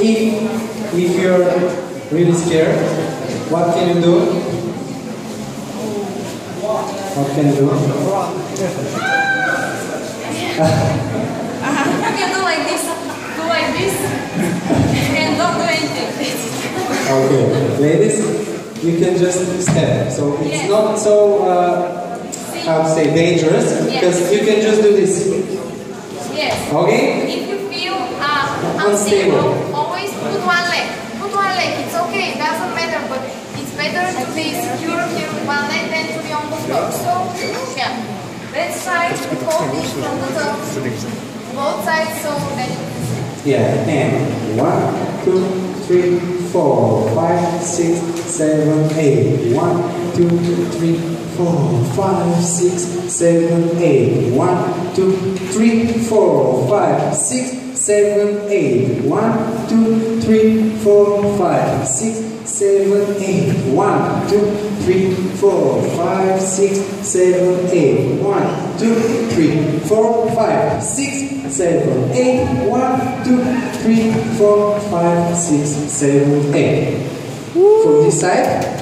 if if you're really scared, what can you do? What can you do? You can do like this, do like this, and don't do anything. Okay, ladies, you can just step. So it's Yes. not so uh, how to say dangerous because you can just do this. Yes. Okay? Feel uh, Unstable. always put one leg. Put one leg. It's okay. It doesn't matter. But it's better to be secure here with one leg than to be on the floor. So yeah. Let's try to hold it from the top. Both sides so that you can see. Yeah, and one, two, three, four, five, six, seven, eight. One, two, three, four, five, six, seven, eight. One, two, three, four, five, six, seven, eight. One, two, three, four, five, six, seven, eight. One, two, three, four, five, six, seven, eight. One, two, three, four, five, six, seven, eight. One, two, three, four, five, six, seven, eight. From this side,